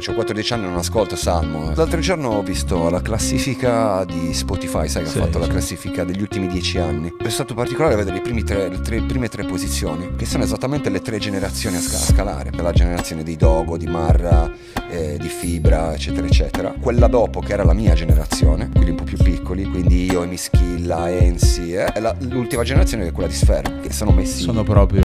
Cioè, ho 14 anni e non ascolto Salmo. Eh. L'altro giorno ho visto la classifica di Spotify, sai che Sì, ha fatto la classifica degli ultimi 10 anni. È stato particolare vedere i primi tre- le tre- prime tre posizioni, che sono esattamente le tre generazioni a, a scalare. La generazione di Dogo, di Marra, eh, di Fibra, eccetera, eccetera. Quella dopo, che era la mia generazione, quelli un po' più piccoli, quindi io, Emischilla, Ensi, eh, e la- l'ultima generazione che è quella di Sfera, che sono messi Sono proprio